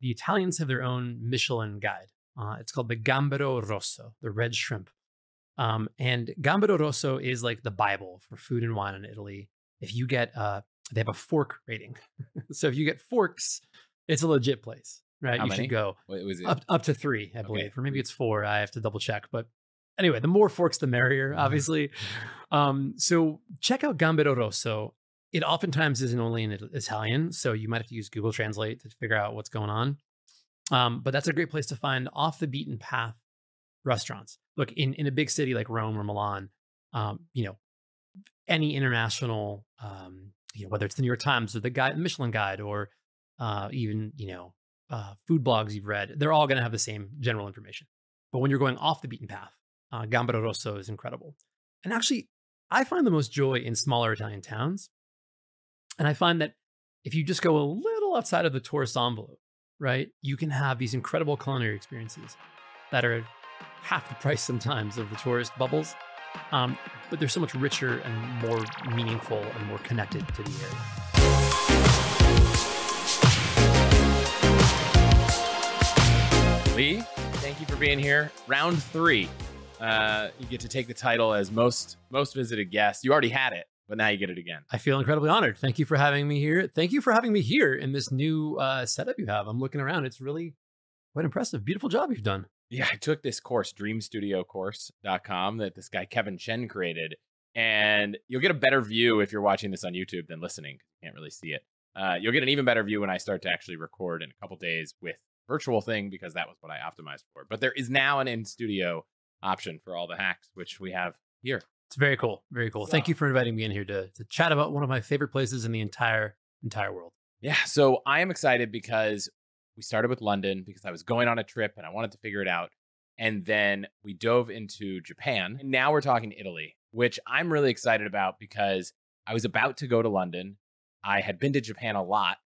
the Italians have their own Michelin guide. Uh, it's called the Gambero Rosso, the red shrimp. Um, and Gambero Rosso is like the Bible for food and wine in Italy. If you get, uh, they have a fork rating. so if you get forks, it's a legit place, right? How you many? should go What was it? up up to three, I Okay. believe, or maybe it's four. I have to double check. But anyway, the more forks, the merrier, Mm-hmm. obviously. Um, so check out Gambero Rosso. It oftentimes isn't only in Italian, so you might have to use Google Translate to figure out what's going on. Um, but that's a great place to find off the beaten path restaurants. Look, in in a big city like Rome or Milan, um, you know, any international, um, you know, whether it's the New York Times or the guide, Michelin Guide, or uh, even you know, uh, food blogs you've read, they're all going to have the same general information. But when you're going off the beaten path, uh, Gambero Rosso is incredible. And actually, I find the most joy in smaller Italian towns. And I find that if you just go a little outside of the tourist envelope, right, you can have these incredible culinary experiences that are half the price sometimes of the tourist bubbles. Um, but they're so much richer and more meaningful and more connected to the area. Leigh, thank you for being here. Round three. Uh, you get to take the title as most most visited guest. You already had it, but now you get it again. I feel incredibly honored. Thank you for having me here. Thank you for having me here in this new uh, setup you have. I'm looking around. It's really quite impressive. Beautiful job you've done. Yeah, I took this course, dreamstudiocourse.com, that this guy Kevin Chen created. And you'll get a better view if you're watching this on YouTube than listening. You can't really see it. Uh, you'll get an even better view when I start to actually record in a couple days with virtual thing because that was what I optimized for. But there is now an in studio option for all the hacks, which we have here. It's very cool. Very cool. Thank you for inviting me in here to, to chat about one of my favorite places in the entire entire world. Yeah, so I am excited because we started with London because I was going on a trip and I wanted to figure it out. And then we dove into Japan. And now we're talking Italy, which I'm really excited about because I was about to go to London. I had been to Japan a lot.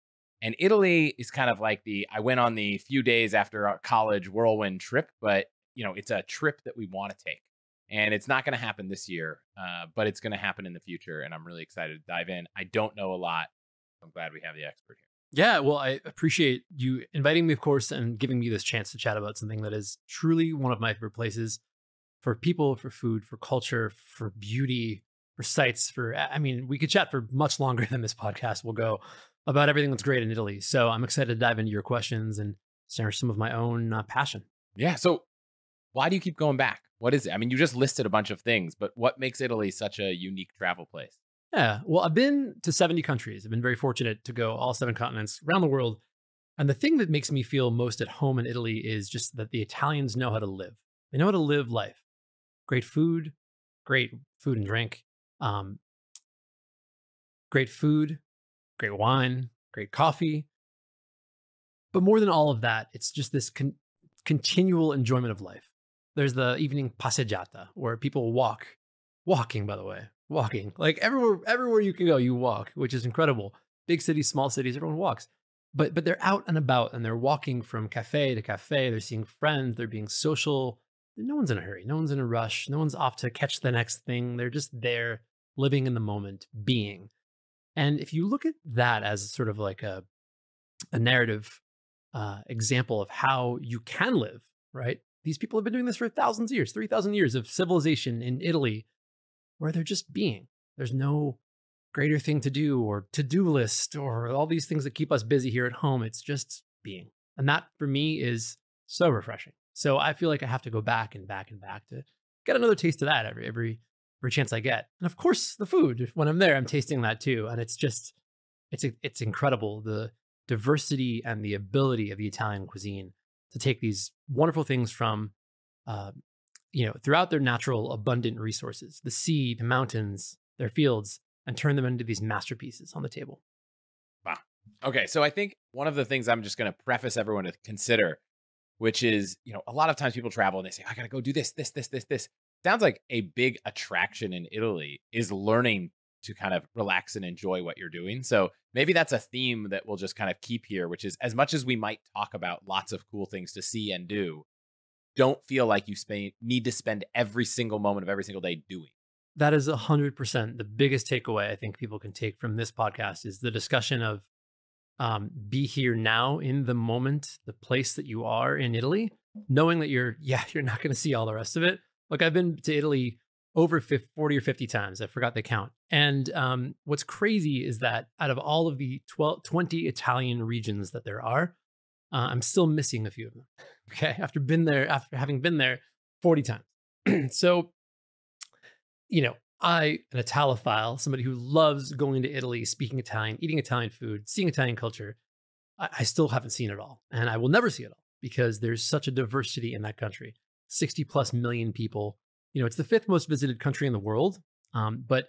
And Italy is kind of like the I went on the few days after a college whirlwind trip, but you know, it's a trip that we want to take. And it's not going to happen this year, uh, but it's going to happen in the future. And I'm really excited to dive in. I don't know a lot. I'm glad we have the expert here. Yeah, well, I appreciate you inviting me, of course, and giving me this chance to chat about something that is truly one of my favorite places for people, for food, for culture, for beauty, for sights. For I mean, we could chat for much longer than this podcast will go about everything that's great in Italy. So I'm excited to dive into your questions and share some of my own uh, passion. Yeah. So why do you keep going back? What is it? I mean, you just listed a bunch of things, but what makes Italy such a unique travel place? Yeah. Well, I've been to 70 countries. I've been very fortunate to go all seven continents around the world. And the thing that makes me feel most at home in Italy is just that the Italians know how to live. They know how to live life. Great food, great food and drink, um, great food, great wine, great coffee. But more than all of that, it's just this con- continual enjoyment of life. There's the evening passeggiata where people walk, walking, by the way, walking. Like everywhere, everywhere you can go, you walk, which is incredible. Big cities, small cities, everyone walks. But but they're out and about and they're walking from cafe to cafe. They're seeing friends. They're being social. No one's in a hurry. No one's in a rush. No one's off to catch the next thing. They're just there, living in the moment, being. And if you look at that as sort of like a a narrative uh, example of how you can live, right? These people have been doing this for thousands of years, 3,000 years of civilization in Italy, where they're just being. There's no greater thing to do or to do list or all these things that keep us busy here at home. It's just being. And that for me is so refreshing. So I feel like I have to go back and back and back to get another taste of that every every every chance I get. And of course, the food. When I'm there, I'm tasting that too, and it's just it's it's incredible the diversity and the ability of the Italian cuisine to take these wonderful things from uh, you know throughout their natural abundant resources, the sea, the mountains, their fields, and turn them into these masterpieces on the table. Wow. Okay, so I think one of the things I'm just going to preface everyone to consider, which is, you know, a lot of times people travel and they say, I got to go do this, this, this, this, this. Sounds like a big attraction in Italy is learning to kind of relax and enjoy what you're doing. So maybe that's a theme that we'll just kind of keep here, which is as much as we might talk about lots of cool things to see and do, don't feel like you sp- need to spend every single moment of every single day doing. That is 100% the biggest takeaway I think people can take from this podcast is the discussion of um, be here now in the moment, the place that you are in Italy, knowing that you're, yeah, you're not going to see all the rest of it. Look, I've been to Italy over 50, 40 or 50 times. I forgot the count. And um, what's crazy is that out of all of the 12, 20 Italian regions that there are, uh, I'm still missing a few of them. Okay. After been there, after having been there 40 times. so, you know, I, an Italophile, somebody who loves going to Italy, speaking Italian, eating Italian food, seeing Italian culture, I, I still haven't seen it all. And I will never see it all because there's such a diversity in that country 60 plus million people. You know, it's the fifth most visited country in the world, um, but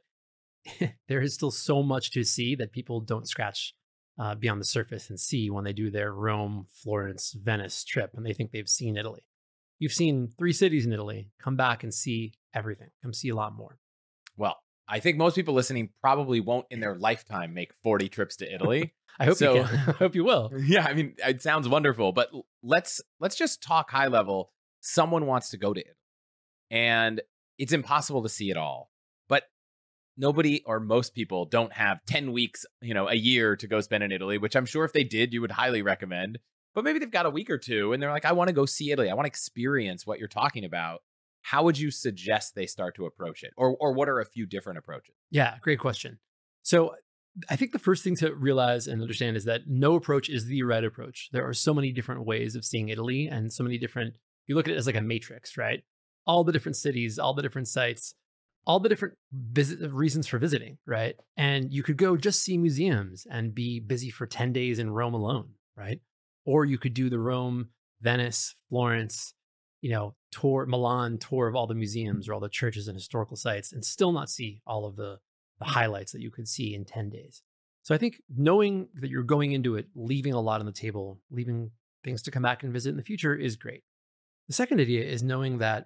there is still so much to see that people don't scratch uh, beyond the surface and see when they do their Rome, Florence, Venice trip and they think they've seen Italy. You've seen three cities in Italy. Come back and see everything. Come see a lot more. Well, I think most people listening probably won't in their lifetime make 40 trips to Italy. I hope so, you can. I hope you will. Yeah, I mean, it sounds wonderful, but let's let's just talk high level. Someone wants to go to Italy. And it's impossible to see it all. Nobody or most people don't have 10 weeks, you know, a year to go spend in Italy, which I'm sure if they did, you would highly recommend. But maybe they've got a week or two and they're like, I want to go see Italy. I want to experience what you're talking about. How would you suggest they start to approach it? Or or what are a few different approaches? Yeah great question. So i think the first thing to realize and understand is that no approach is the right approach. There are so many different ways of seeing italy and so many different you look at it as like a matrix right? All the different cities all the different sites all the different visit reasons for visiting right and you could go just see museums and be busy for 10 days in rome alone right or you could do the rome venice florence you know, tour Milan tour of all the museums or all the churches and historical sites and still not see all of the, the highlights that you could see in 10 days. So I think knowing that you're going into it, leaving a lot on the table, leaving things to come back and visit in the future is great. The second idea is knowing that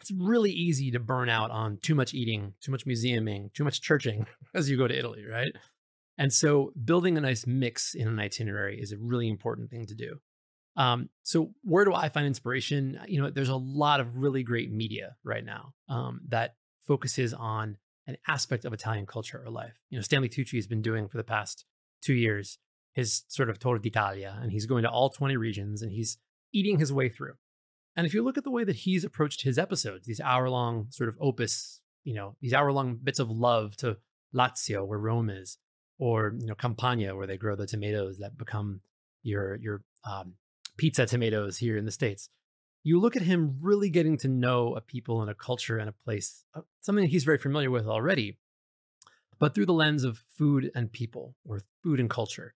it's really easy to burn out on too much eating, too much museuming, too much churching as you go to Italy, right? And so building a nice mix in an itinerary is a really important thing to do. Um, so where do I find inspiration? You know, there's a lot of really great media right now um, that focuses on an aspect of Italian culture or life. You know, Stanley Tucci has been doing for the past two years his sort of tour d'Italia, and he's going to all 20 regions and he's eating his way through. And if you look at the way that he's approached his episodes, these hour long sort of opus, you know, these hour long bits of love to Lazio, where Rome is, or you know, Campania, where they grow the tomatoes that become your your um, pizza tomatoes here in the States. You look at him really getting to know a people and a culture and a place, uh, something he's very familiar with already, but through the lens of food and people or food and culture.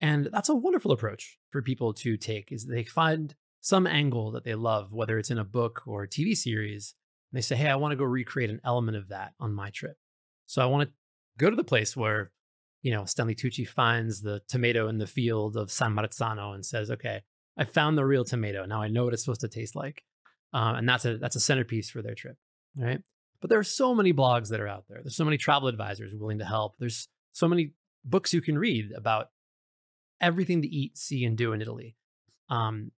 And that's a wonderful approach for people to take is they find some angle that they love, whether it's in a book or a TV series. And they say, Hey, I want to go recreate an element of that on my trip. So I want to go to the place where, you know, Stanley Tucci finds the tomato in the field of San Marzano and says, okay, I found the real tomato. Now I know what it's supposed to taste like. Um, and that's a that's a centerpiece for their trip, right? But there are so many blogs that are out there. There's so many travel advisors willing to help. There's so many books you can read about everything to eat, see, and do in Italy. Um,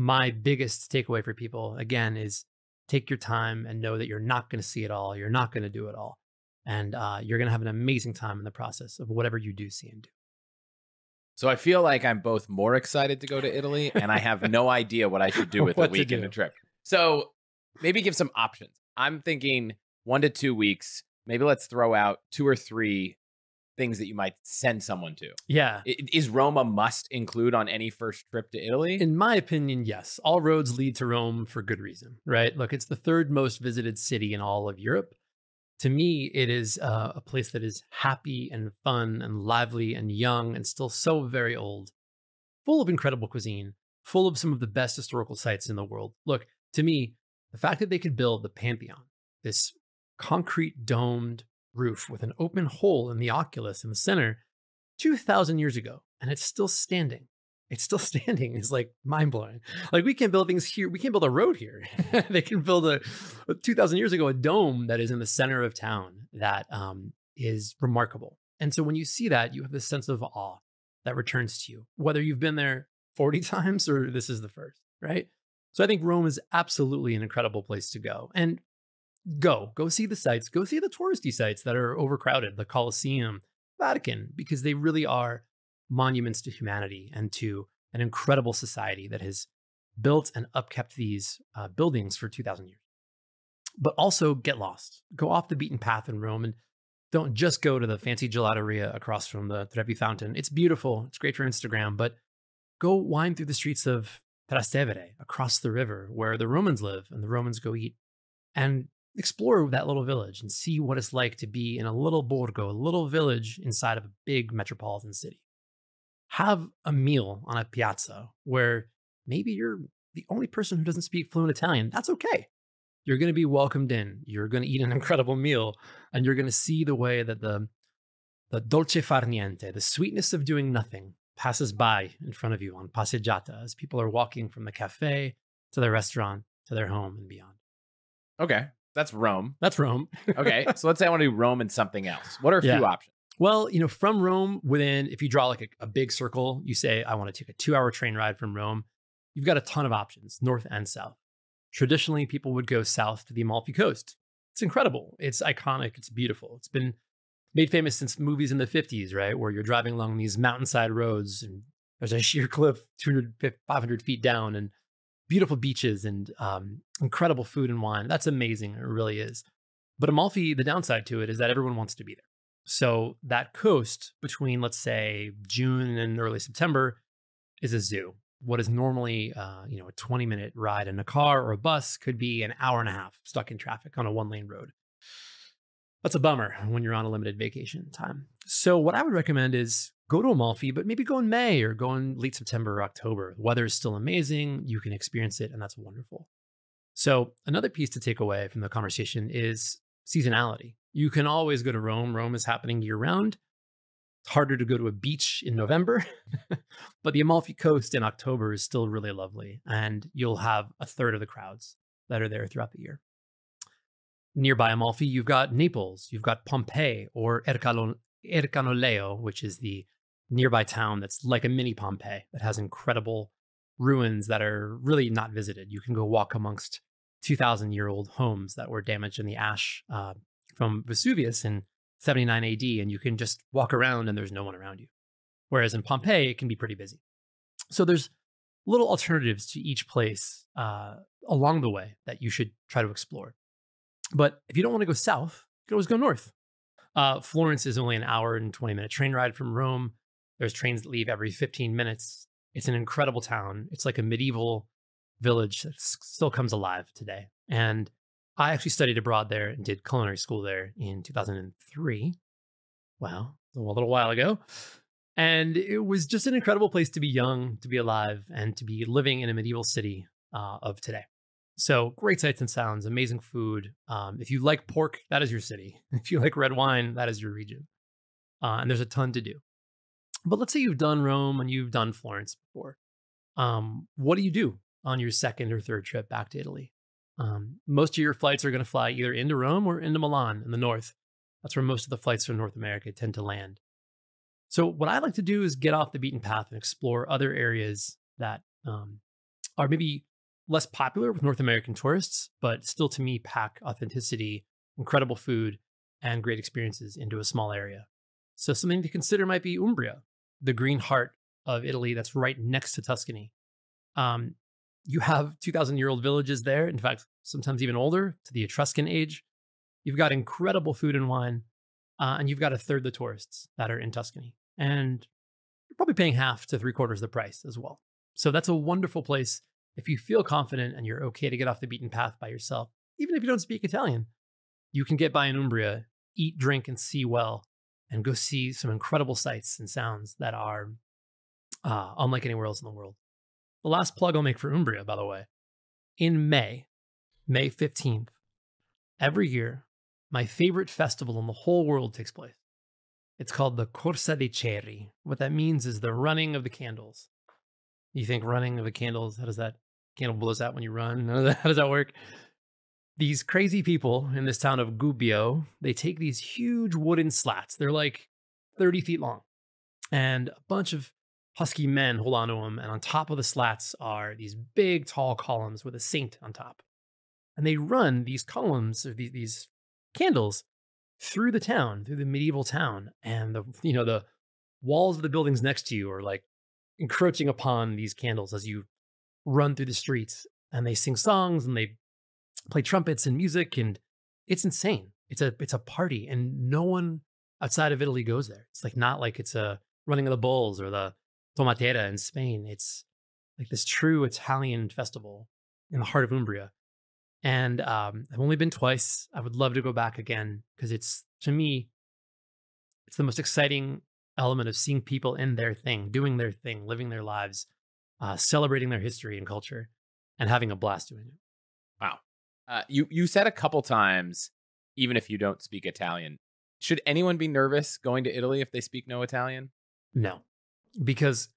my biggest takeaway for people, again, is take your time and know that you're not going to see it all. You're not going to do it all. And uh, you're going to have an amazing time in the process of whatever you do see and do. So I feel like I'm both more excited to go to Italy and I have no idea what I should do with a week in a trip. So maybe give some options. I'm thinking one to two weeks. Maybe let's throw out two or three things that you might send someone to. Yeah. Is Rome a must include on any first trip to Italy? In my opinion, yes. All roads lead to Rome for good reason, right? Look, it's the third most visited city in all of Europe to me, it is uh, a place that is happy and fun and lively and young and still so very old, full of incredible cuisine, full of some of the best historical sites in the world. Look, to me, the fact that they could build the Pantheon, this concrete domed roof with an open hole in the oculus in the center, 2,000 years ago, and it's still standing it's still standing is like mind blowing. Like we can't build things here. We can't build a road here. they can build a, 2000 years ago, a dome that is in the center of town that um, is remarkable. And so when you see that, you have this sense of awe that returns to you, whether you've been there 40 times or this is the first, right? So I think Rome is absolutely an incredible place to go. And go, go see the sites, go see the touristy sites that are overcrowded, the Colosseum, Vatican, because they really are monuments to humanity and to an incredible society that has built and upkept these uh, buildings for 2,000 years. But also get lost. Go off the beaten path in Rome and don't just go to the fancy gelateria across from the Trevi fountain. It's beautiful, it's great for Instagram, but go wind through the streets of Trastevere across the river where the Romans live and the Romans go eat and explore that little village and see what it's like to be in a little borgo, a little village inside of a big metropolitan city. Have a meal on a piazza where maybe you're the only person who doesn't speak fluent Italian. That's okay. You're going to be welcomed in. You're going to eat an incredible meal and you're going to see the way that the the dolce far niente, the sweetness of doing nothing, passes by in front of you on passeggiata as people are walking from the cafe to their restaurant to their home and beyond. Okay. That's Rome. That's Rome. okay. So let's say I want to do Rome and something else. What are a yeah. few options? Well, you know, from Rome, within, if you draw like a, a big circle, you say, I want to take a two hour train ride from Rome, you've got a ton of options, north and south. Traditionally, people would go south to the Amalfi Coast. It's incredible. It's iconic. It's beautiful. It's been made famous since movies in the 50s, right? Where you're driving along these mountainside roads and there's a sheer cliff 200, 500 feet down and beautiful beaches and um, incredible food and wine. That's amazing. It really is. But Amalfi, the downside to it is that everyone wants to be there. So that coast between, let's say, June and early September is a zoo. What is normally, uh, you know, a 20 minute ride in a car or a bus could be an hour and a half stuck in traffic on a one lane road. That's a bummer when you're on a limited vacation time. So what I would recommend is go to Amalfi, but maybe go in May or go in late September or October. The weather is still amazing. You can experience it, and that's wonderful. So, another piece to take away from the conversation is seasonality. You can always go to Rome. Rome is happening year round. It's harder to go to a beach in November, but the Amalfi Coast in October is still really lovely, and you'll have a third of the crowds that are there throughout the year. Nearby Amalfi, you've got Naples, you've got Pompeii or Ercolano, which is the nearby town that's like a mini Pompeii that has incredible ruins that are really not visited. You can go walk amongst 2,000 year old homes that were damaged in the ash uh, from Vesuvius in 79 AD, and you can just walk around and there's no one around you. Whereas in Pompeii, it can be pretty busy. So there's little alternatives to each place uh, along the way that you should try to explore. But if you don't want to go south, you can always go north. Uh, Florence is only an hour and 20 minute train ride from Rome. There's trains that leave every 15 minutes. It's an incredible town. It's like a medieval village that still comes alive today. And I actually studied abroad there and did culinary school there in 2003. Wow, a little while ago. And it was just an incredible place to be young, to be alive, and to be living in a medieval city uh, of today. So great sights and sounds, amazing food. Um, if you like pork, that is your city. If you like red wine, that is your region. Uh, and there's a ton to do. But let's say you've done Rome and you've done Florence before. Um, what do you do on your second or third trip back to Italy? Um, most of your flights are going to fly either into Rome or into Milan in the north. That's where most of the flights from North America tend to land. So, what I like to do is get off the beaten path and explore other areas that um, are maybe less popular with North American tourists, but still to me pack authenticity, incredible food, and great experiences into a small area. So, something to consider might be Umbria the green heart of Italy that's right next to Tuscany. Um, you have 2,000 year old villages there. In fact, sometimes even older to the Etruscan age. You've got incredible food and wine, uh, and you've got a third the tourists that are in Tuscany. And you're probably paying half to three quarters the price as well. So that's a wonderful place if you feel confident and you're okay to get off the beaten path by yourself. Even if you don't speak Italian, you can get by in Umbria, eat, drink, and see well and go see some incredible sights and sounds that are uh, unlike anywhere else in the world. The last plug I'll make for Umbria, by the way, in May, May 15th, every year, my favorite festival in the whole world takes place. It's called the Corsa dei Ceri. What that means is the running of the candles. You think running of the candles, how does that candle blows out when you run? How does that work? these crazy people in this town of Gubbio, they take these huge wooden slats. They're like 30 feet long. And a bunch of husky men hold onto them. And on top of the slats are these big, tall columns with a saint on top. And they run these columns or these, these candles through the town, through the medieval town. And the, you know, the, walls of the buildings next to you are like encroaching upon these candles as you run through the streets and they sing songs and they play trumpets and music and it's insane. It's a it's a party and no one outside of Italy goes there. It's like not like it's a running of the bulls or the tomatera in Spain. It's like this true Italian festival in the heart of Umbria. And um, I've only been twice. I would love to go back again because it's to me, it's the most exciting element of seeing people in their thing, doing their thing, living their lives, uh, celebrating their history and culture, and having a blast doing it. Wow. Uh, you you said a couple times, even if you don't speak Italian, should anyone be nervous going to Italy if they speak no Italian? No, because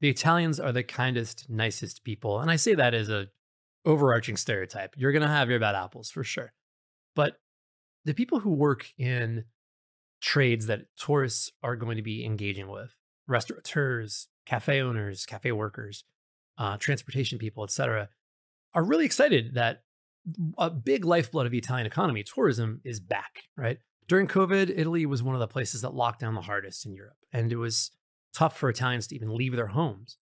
the Italians are the kindest, nicest people, and I say that as a overarching stereotype. You're gonna have your bad apples for sure, but the people who work in trades that tourists are going to be engaging with. Restaurateurs cafe owners cafe workers uh, transportation people etc are really excited that a big lifeblood of the italian economy tourism is back right? During covid italy was one of the places that locked down the hardest in europe and it was tough for italians to even leave their homes.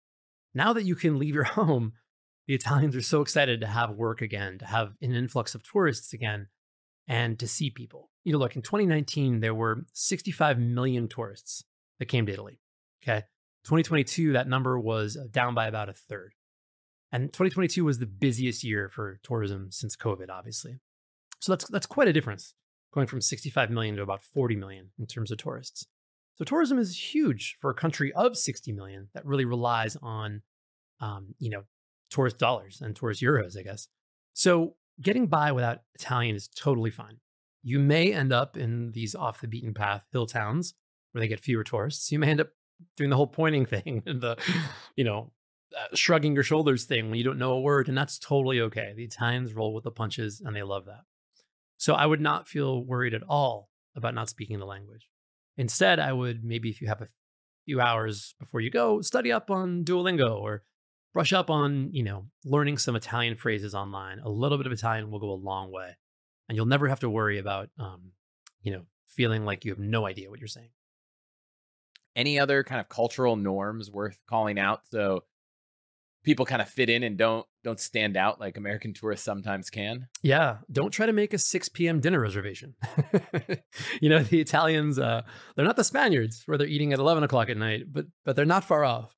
Now that you can leave your home the italians are so excited to have work again to have an influx of tourists again and to see people. You know, look, in 2019, there were 65 million tourists that came to Italy. Okay. 2022, that number was down by about a third. And 2022 was the busiest year for tourism since COVID, obviously. So that's that's quite a difference, going from 65 million to about 40 million in terms of tourists. So tourism is huge for a country of 60 million that really relies on, um, you know, tourist dollars and tourist euros, I guess. So getting by without Italian is totally fine. You may end up in these off the beaten path hill towns where they get fewer tourists. You may end up doing the whole pointing thing and the, you know, uh, shrugging your shoulders thing when you don't know a word, and that's totally okay. The Italians roll with the punches and they love that. So I would not feel worried at all about not speaking the language. Instead, I would maybe if you have a few hours before you go, study up on Duolingo or brush up on, you know, learning some Italian phrases online. A little bit of Italian will go a long way. And you'll never have to worry about, um, you know, feeling like you have no idea what you're saying. Any other kind of cultural norms worth calling out so people kind of fit in and don't don't stand out like American tourists sometimes can? Yeah, don't try to make a 6 p.m. dinner reservation. you know, the Italians, uh, they're not the Spaniards where they're eating at 11 o'clock at night, but but they're not far off.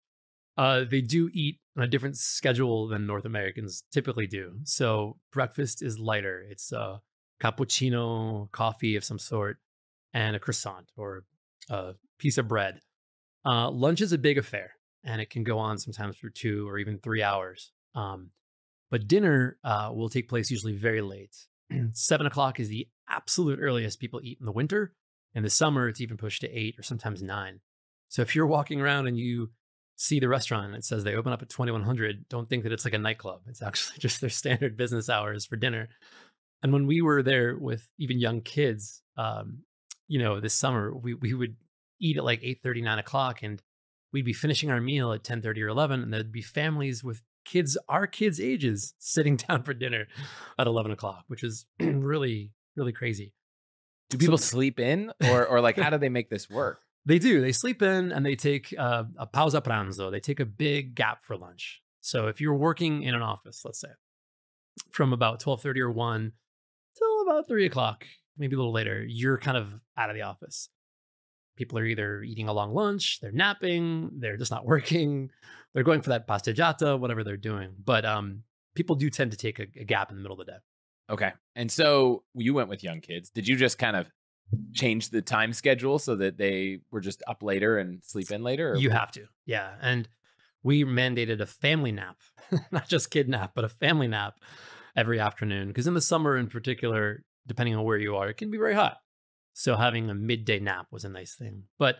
Uh, they do eat on a different schedule than North Americans typically do. So breakfast is lighter. It's a cappuccino, coffee of some sort, and a croissant or a piece of bread. Uh, lunch is a big affair, and it can go on sometimes for two or even three hours. Um, but dinner uh, will take place usually very late. Seven o'clock is the absolute earliest people eat in the winter. In the summer, it's even pushed to eight or sometimes nine. So if you're walking around and you see the restaurant and it says they open up at 2100 don't think that it's like a nightclub. It's actually just their standard business hours for dinner. And when we were there with even young kids um, you know this summer we, we would eat at like 8 30 9 o'clock and we'd be finishing our meal at 10 30 or 11 and there'd be families with kids our kids ages sitting down for dinner at 11 o'clock which is really really crazy. Do people so, sleep in or or like how do they make this work they do. They sleep in and they take uh, a pausa pranzo. They take a big gap for lunch. So if you're working in an office, let's say, from about 12:30 or 1 till about 3 o'clock, maybe a little later, you're kind of out of the office. People are either eating a long lunch, they're napping, they're just not working, they're going for that passeggiata, whatever they're doing. But um, people do tend to take a, a gap in the middle of the day. Okay. And so you went with young kids. Did you just kind of change the time schedule so that they were just up later and sleep in later? you have to. Yeah. And we mandated a family nap, not just kid nap, but a family nap every afternoon. Because in the summer, in particular, depending on where you are, it can be very hot. So having a midday nap was a nice thing. But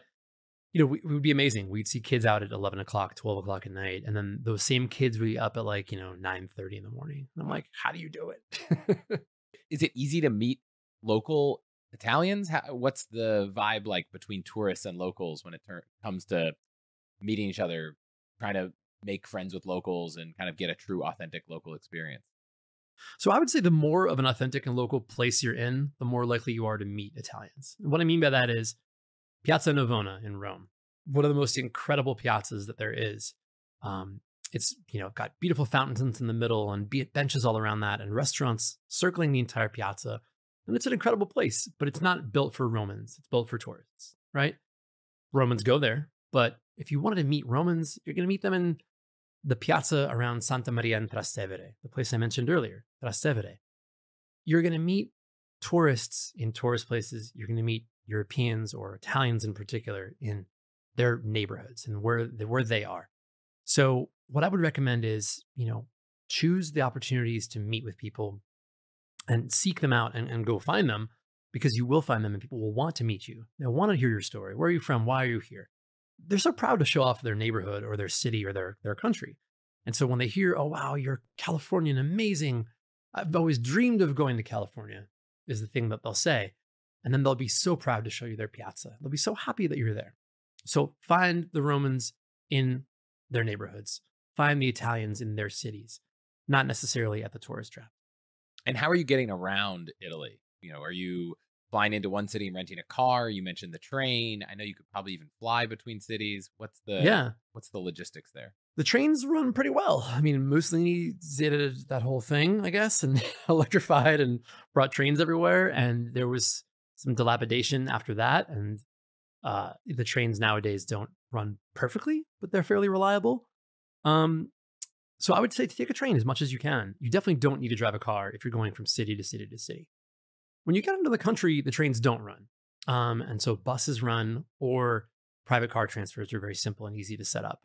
you know, we, it would be amazing. We'd see kids out at eleven o'clock, twelve o'clock at night, and then those same kids would be up at like you know nine thirty in the morning. And I'm like, how do you do it? Is it easy to meet local Italians? How, what's the vibe like between tourists and locals when it ter- comes to meeting each other, trying to make friends with locals and kind of get a true, authentic local experience? So I would say the more of an authentic and local place you're in, the more likely you are to meet Italians. And what I mean by that is Piazza Navona in Rome. one of the most incredible piazzas that there is. Um, it's you know got beautiful fountains in the middle and benches all around that, and restaurants circling the entire piazza. And it's an incredible place, but it's not built for Romans. It's built for tourists, right? Romans go there, but if you wanted to meet Romans, you're going to meet them in the piazza around Santa Maria in Trastevere, the place I mentioned earlier, Trastevere. You're going to meet tourists in tourist places. You're going to meet Europeans or Italians in particular in their neighborhoods and where they, where they are. So what I would recommend is, you know, choose the opportunities to meet with people and seek them out and, and go find them because you will find them and people will want to meet you. They'll want to hear your story. Where are you from? Why are you here? They're so proud to show off their neighborhood or their city or their, their country. And so when they hear, oh, wow, you're Californian, amazing. I've always dreamed of going to California, is the thing that they'll say. And then they'll be so proud to show you their piazza. They'll be so happy that you're there. So find the Romans in their neighborhoods, find the Italians in their cities, not necessarily at the tourist trap. And how are you getting around Italy? You know, are you flying into one city and renting a car? You mentioned the train. I know you could probably even fly between cities. What's the yeah? What's the logistics there? The trains run pretty well. I mean, Mussolini did that whole thing, I guess, and electrified and brought trains everywhere. And there was some dilapidation after that, and uh, the trains nowadays don't run perfectly, but they're fairly reliable. Um, so I would say to take a train as much as you can. You definitely don't need to drive a car if you're going from city to city to city. When you get into the country, the trains don't run. Um, and so buses run or private car transfers are very simple and easy to set up.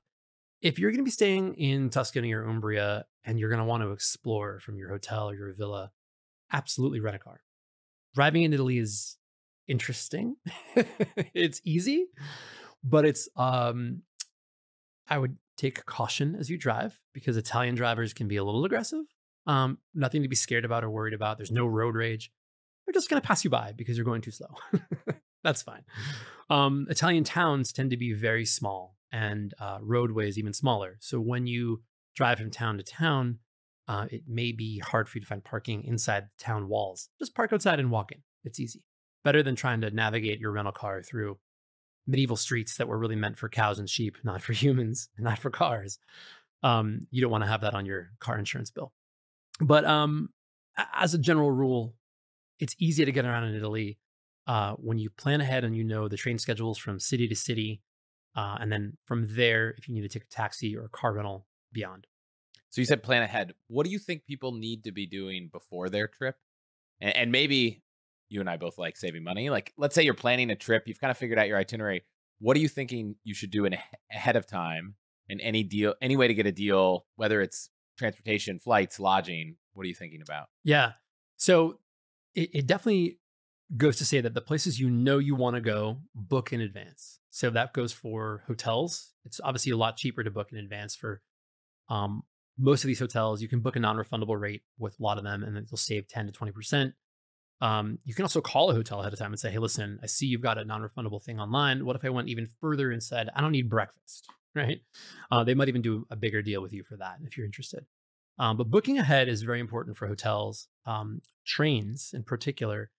If you're going to be staying in Tuscany or Umbria and you're going to want to explore from your hotel or your villa, absolutely rent a car. Driving in Italy is interesting. it's easy, but it's um I would take caution as you drive because Italian drivers can be a little aggressive. Um, nothing to be scared about or worried about. There's no road rage. They're just going to pass you by because you're going too slow. That's fine. Um, Italian towns tend to be very small and uh, roadways even smaller. So when you drive from town to town, uh, it may be hard for you to find parking inside the town walls. Just park outside and walk in. It's easy. Better than trying to navigate your rental car through medieval streets that were really meant for cows and sheep, not for humans, not for cars. Um, you don't want to have that on your car insurance bill. But um, as a general rule, it's easy to get around in Italy uh, when you plan ahead and you know the train schedules from city to city. Uh, and then from there, if you need to take a taxi or a car rental, beyond. So you said plan ahead. What do you think people need to be doing before their trip? And, and maybe you and I both like saving money. Like, let's say you're planning a trip, you've kind of figured out your itinerary. What are you thinking you should do in ahead of time? And any deal, any way to get a deal, whether it's transportation, flights, lodging. What are you thinking about? Yeah. So it, it definitely goes to say that the places you know you want to go, book in advance. So that goes for hotels. It's obviously a lot cheaper to book in advance for um, most of these hotels. You can book a non-refundable rate with a lot of them, and then you'll save 10 to 20 percent. Um, you can also call a hotel ahead of time and say, hey, listen, I see you've got a non refundable thing online. What if I went even further and said, I don't need breakfast, right? Uh, they might even do a bigger deal with you for that if you're interested. Um, but booking ahead is very important for hotels. Um, trains, in particular,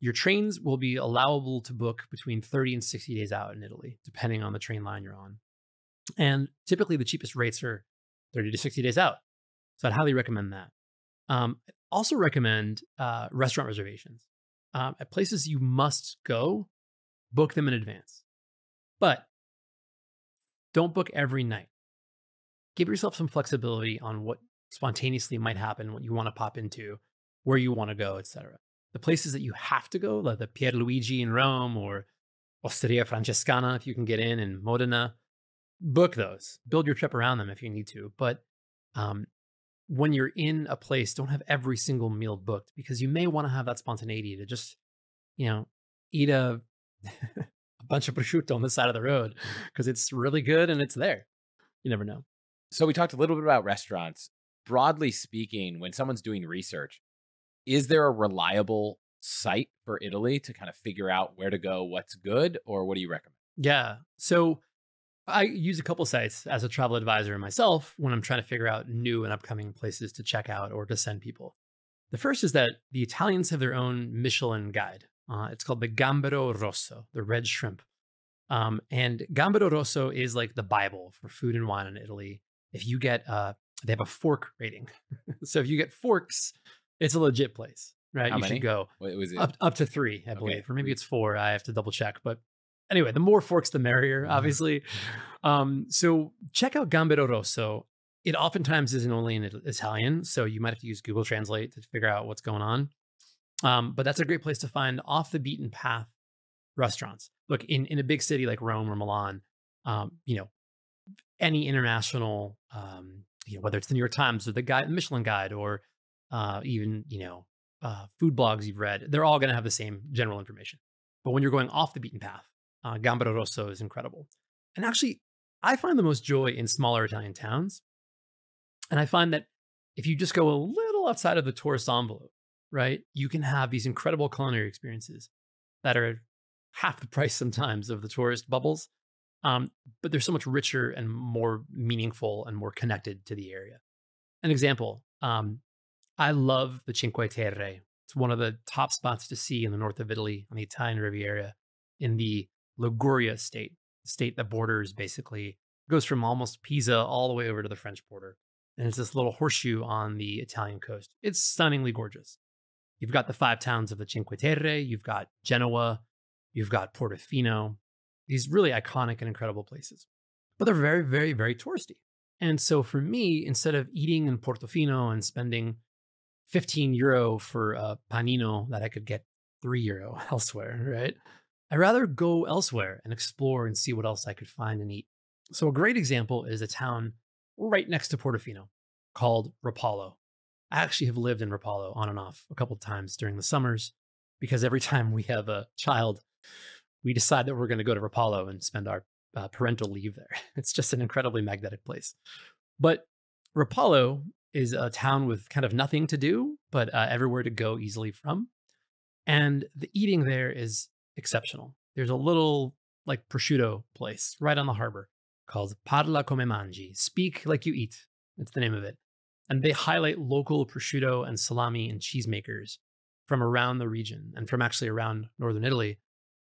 your trains will be allowable to book between 30 and 60 days out in Italy, depending on the train line you're on. And typically, the cheapest rates are 30 to 60 days out. So I'd highly recommend that. Um, also recommend uh, restaurant reservations um, at places you must go. Book them in advance, but don't book every night. Give yourself some flexibility on what spontaneously might happen, what you want to pop into, where you want to go, etc. The places that you have to go, like the Pierluigi in Rome or Osteria Francescana, if you can get in, in Modena, book those. Build your trip around them if you need to. But um, when you're in a place, don't have every single meal booked because you may want to have that spontaneity to just, you know, eat a, a bunch of prosciutto on the side of the road because it's really good and it's there. You never know. So we talked a little bit about restaurants. Broadly speaking, when someone's doing research, is there a reliable site for Italy to kind of figure out where to go, what's good, or what do you recommend? Yeah. So I use a couple sites as a travel advisor myself when I'm trying to figure out new and upcoming places to check out or to send people. The first is that the Italians have their own Michelin guide. Uh, it's called the Gambero Rosso, the red shrimp. Um, and Gambero Rosso is like the Bible for food and wine in Italy. If you get, uh, they have a fork rating. so if you get forks, it's a legit place, right? How you many? should go What was it? up, up to three, I Okay, believe, or maybe it's four. I have to double check. But anyway, the more forks, the merrier, Mhm. obviously. Um, so check out Gambero Rosso. It oftentimes isn't only in Italian, so you might have to use Google Translate to figure out what's going on. Um, but that's a great place to find off the beaten path restaurants. Look, in, in a big city like Rome or Milan, um, you know, any international, um, you know, whether it's the New York Times or the guide, the Michelin Guide, or uh, even you know, uh, food blogs you've read, they're all going to have the same general information. But when you're going off the beaten path, uh, Gambero Rosso is incredible. And actually, I find the most joy in smaller Italian towns. And I find that if you just go a little outside of the tourist envelope, right, you can have these incredible culinary experiences that are half the price sometimes of the tourist bubbles. Um, but they're so much richer and more meaningful and more connected to the area. An example, um, I love the Cinque Terre. It's one of the top spots to see in the north of Italy on the Italian Riviera in the Liguria state, state that borders basically goes from almost Pisa all the way over to the French border. And it's this little horseshoe on the Italian coast. It's stunningly gorgeous. You've got the five towns of the Cinque Terre, you've got Genoa, you've got Portofino, these really iconic and incredible places. But they're very, very, very touristy. And so for me, instead of eating in Portofino and spending 15 euro for a panino that I could get three euro elsewhere, right? I'd rather go elsewhere and explore and see what else I could find and eat. So a great example is a town right next to Portofino called Rapallo. I actually have lived in Rapallo on and off a couple of times during the summers because every time we have a child, we decide that we're going to go to Rapallo and spend our uh, parental leave there. It's just an incredibly magnetic place. But Rapallo is a town with kind of nothing to do, but uh, everywhere to go easily from. And the eating there is exceptional. There's a little like prosciutto place right on the harbor called Parla come mangi, speak like you eat. That's the name of it. And they highlight local prosciutto and salami and cheesemakers from around the region and from actually around northern Italy.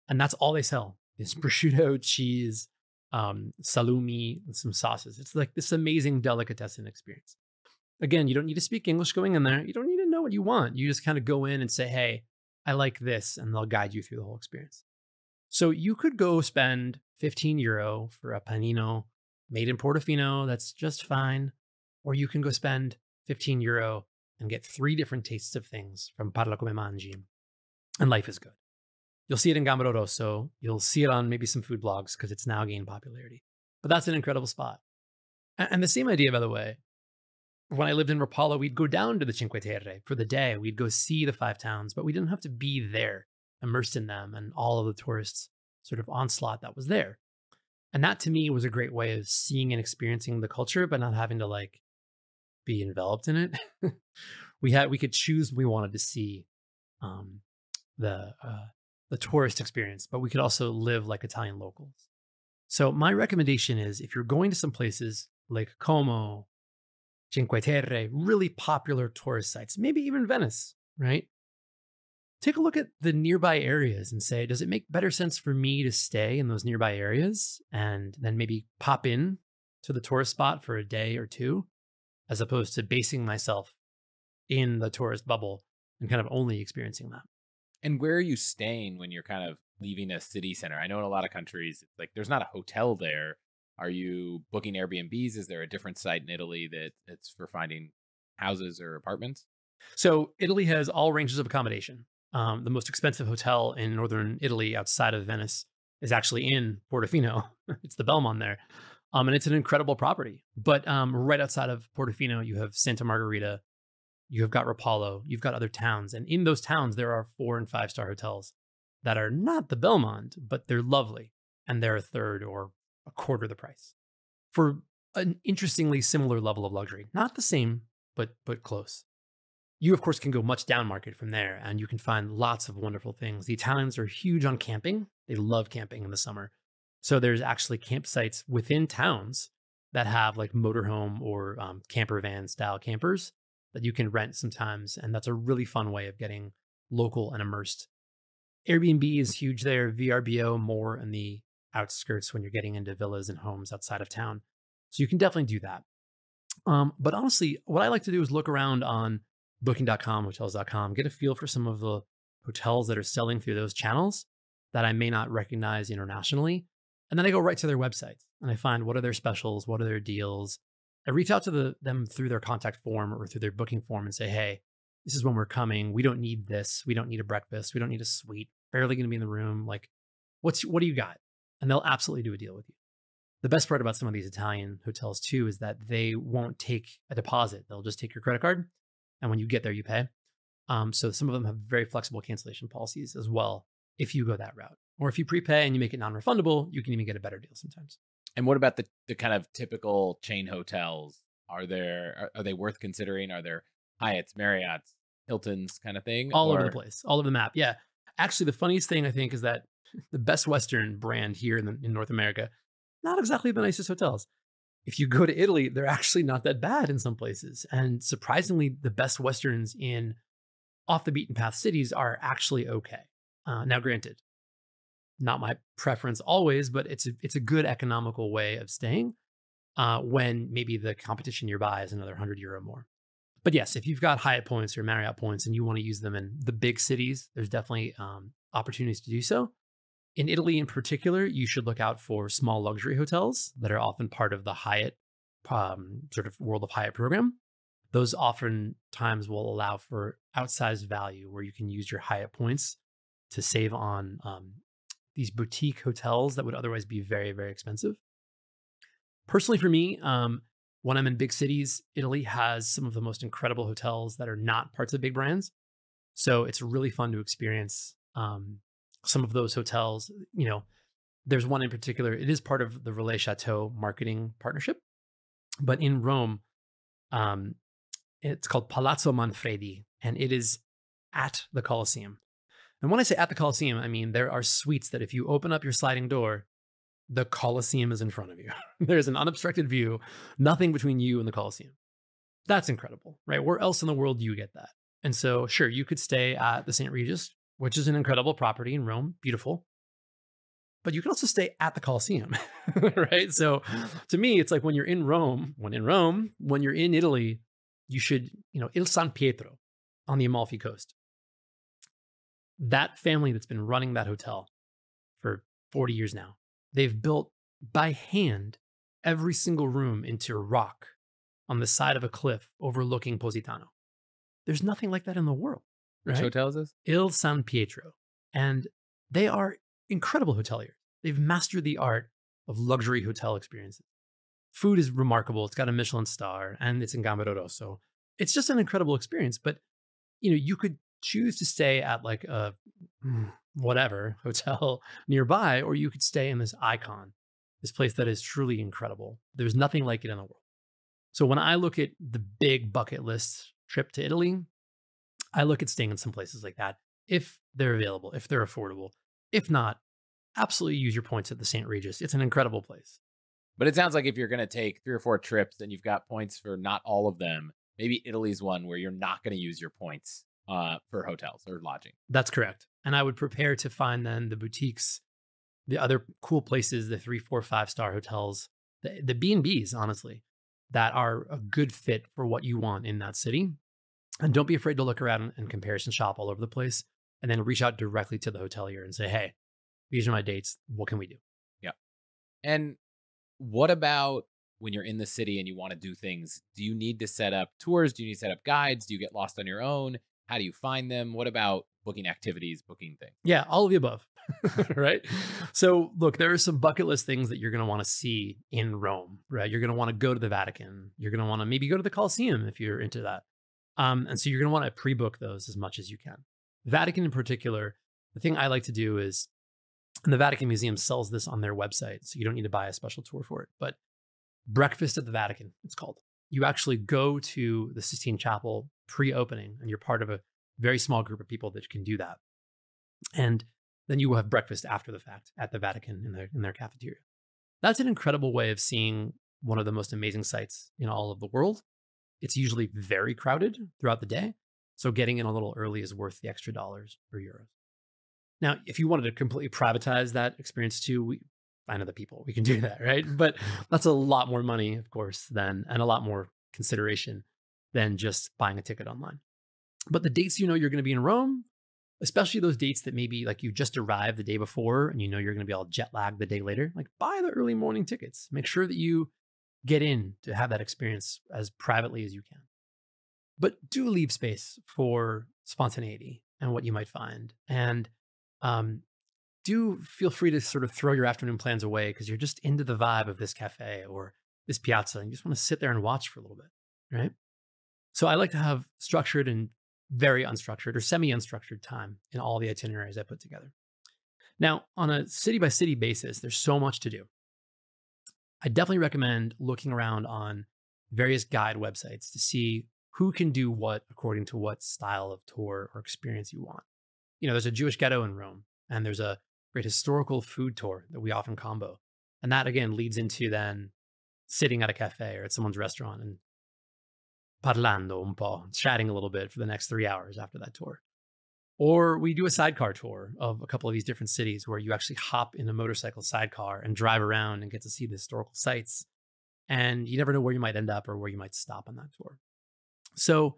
And that's all they sell is prosciutto, cheese, um, salumi, and some sauces. It's like this amazing delicatessen experience. Again, you don't need to speak English going in there. You don't need to know what you want. You just kind of go in and say, hey, I like this, and they'll guide you through the whole experience. So you could go spend 15 euro for a panino made in Portofino. That's just fine. Or you can go spend 15 euro and get three different tastes of things from Parla Come Mangi. And life is good. You'll see it in Gambero Rosso. You'll see it on maybe some food blogs because it's now gained popularity. But that's an incredible spot. And the same idea, by the way, when I lived in Rapallo, we'd go down to the Cinque Terre for the day. We'd go see the five towns, but we didn't have to be there, immersed in them and all of the tourists sort of onslaught that was there. And that to me was a great way of seeing and experiencing the culture, but not having to like be enveloped in it. we had we could choose we wanted to see um, the uh, the tourist experience, but we could also live like Italian locals. So my recommendation is if you're going to some places like Como, Cinque Terre, really popular tourist sites, maybe even Venice, right? Take a look at the nearby areas and say, does it make better sense for me to stay in those nearby areas and then maybe pop in to the tourist spot for a day or two, as opposed to basing myself in the tourist bubble and kind of only experiencing that? And where are you staying when you're kind of leaving a city center? I know in a lot of countries, like there's not a hotel there. Are you booking Airbnbs? Is there a different site in Italy that it's for finding houses or apartments? So Italy has all ranges of accommodation. Um, the most expensive hotel in northern Italy outside of Venice is actually in Portofino. it's the Belmond there. Um, and it's an incredible property. But um, right outside of Portofino, you have Santa Margherita, you have got Rapallo, you've got other towns. And in those towns, there are four and five star hotels that are not the Belmond, but they're lovely. And they're a third or a quarter the price for an interestingly similar level of luxury. Not the same, but but close. You, of course, can go much down market from there and you can find lots of wonderful things. The Italians are huge on camping. They love camping in the summer. So there's actually campsites within towns that have like motorhome or um, camper van style campers that you can rent sometimes. And that's a really fun way of getting local and immersed. Airbnb is huge there, VRBO more in the outskirts when you're getting into villas and homes outside of town. So you can definitely do that. Um, but honestly, what I like to do is look around on booking.com, hotels.com, get a feel for some of the hotels that are selling through those channels that I may not recognize internationally. And then I go right to their websites and I find what are their specials, what are their deals. I reach out to the, them through their contact form or through their booking form and say, hey, this is when we're coming. We don't need this. We don't need a breakfast. We don't need a suite. Barely going to be in the room. Like, what's what do you got? And they'll absolutely do a deal with you. The best part about some of these Italian hotels too is that they won't take a deposit. They'll just take your credit card, and when you get there, you pay. Um, so some of them have very flexible cancellation policies as well. If you go that route, or if you prepay and you make it non-refundable, you can even get a better deal sometimes. And what about the the kind of typical chain hotels? Are there are, are they worth considering? Are there Hyatt's, Marriott's, Hilton's kind of thing? All or... over the place, all over the map. Yeah. Actually, the funniest thing I think is that the Best Western brand here in, the, in North America, not exactly the nicest hotels. If you go to Italy, they're actually not that bad in some places. And surprisingly, the Best Westerns in off the beaten path cities are actually okay. Uh, now, granted, not my preference always, but it's a, it's a good economical way of staying uh, when maybe the competition nearby is another 100 euro more. But yes, if you've got Hyatt points or Marriott points and you want to use them in the big cities, there's definitely um, opportunities to do so. In Italy, in particular, you should look out for small luxury hotels that are often part of the Hyatt um, sort of World of Hyatt program. Those oftentimes will allow for outsized value where you can use your Hyatt points to save on um, these boutique hotels that would otherwise be very, very expensive. Personally, for me, um, when I'm in big cities, Italy has some of the most incredible hotels that are not parts of big brands. So it's really fun to experience um, some of those hotels. You know, there's one in particular, it is part of the Relais Chateau marketing partnership. But in Rome, um, it's called Palazzo Manfredi, and it is at the Colosseum. And when I say at the Colosseum, I mean there are suites that if you open up your sliding door, the Colosseum is in front of you. There's an unobstructed view, nothing between you and the Colosseum. That's incredible, right? Where else in the world do you get that? And so, sure, you could stay at the St. Regis, which is an incredible property in Rome, beautiful. But you can also stay at the Colosseum, right? So, to me, it's like when you're in Rome, when in Rome, when you're in Italy, you should, you know, Il San Pietro on the Amalfi Coast. That family that's been running that hotel for 40 years now, they've built by hand every single room into rock on the side of a cliff overlooking Positano. There's nothing like that in the world. Right? Which hotel is this? Il San Pietro. And they are incredible hoteliers. They've mastered the art of luxury hotel experiences. Food is remarkable. It's got a Michelin star and it's in Gambero Rosso. It's just an incredible experience. But you know, you could choose to stay at like a whatever hotel nearby, or you could stay in this icon, this place that is truly incredible. There's nothing like it in the world. So when I look at the big bucket list trip to Italy, I look at staying in some places like that if they're available, if they're affordable. If not, absolutely use your points at the St. Regis. It's an incredible place. But it sounds like if you're going to take three or four trips and you've got points for not all of them, maybe Italy's one where you're not going to use your points uh, for hotels or lodging. That's correct. And I would prepare to find then the boutiques, the other cool places, the three, four, five star hotels, the, the B&Bs, honestly, that are a good fit for what you want in that city. And don't be afraid to look around and comparison shop all over the place and then reach out directly to the hotelier and say, hey, these are my dates. What can we do? Yeah. And what about when you're in the city and you want to do things? Do you need to set up tours? Do you need to set up guides? Do you get lost on your own? How do you find them? What about booking activities, booking things? Yeah, all of the above. right. So, look, there are some bucket list things that you're going to want to see in Rome, right? You're going to want to go to the Vatican. You're going to want to maybe go to the Colosseum if you're into that. Um, and so you're going to want to pre book those as much as you can. Vatican in particular, the thing I like to do is, and the Vatican Museum sells this on their website, so you don't need to buy a special tour for it. But Breakfast at the Vatican, it's called. You actually go to the Sistine Chapel pre opening, and you're part of a very small group of people that can do that. And then you will have breakfast after the fact at the Vatican in their, in their cafeteria. That's an incredible way of seeing one of the most amazing sites in all of the world. It's usually very crowded throughout the day. So getting in a little early is worth the extra dollars or euros. Now, if you wanted to completely privatize that experience too, we, find other people. We can do that, right? But that's a lot more money, of course, than and a lot more consideration than just buying a ticket online. But the dates you know you're going to be in Rome, especially those dates that maybe like you just arrived the day before and you know you're going to be all jet lagged the day later, like buy the early morning tickets. Make sure that you get in to have that experience as privately as you can. But do leave space for spontaneity and what you might find. And um, do feel free to sort of throw your afternoon plans away because you're just into the vibe of this cafe or this piazza and you just want to sit there and watch for a little bit, right? So I like to have structured and very unstructured or semi unstructured time in all the itineraries I put together. Now, on a city by city basis, there's so much to do. I definitely recommend looking around on various guide websites to see who can do what according to what style of tour or experience you want. You know, there's a Jewish ghetto in Rome, and there's a great historical food tour that we often combo. And that again leads into then sitting at a cafe or at someone's restaurant and parlando un po', chatting a little bit for the next three hours after that tour. Or we do a sidecar tour of a couple of these different cities where you actually hop in a motorcycle sidecar and drive around and get to see the historical sites. And you never know where you might end up or where you might stop on that tour. So,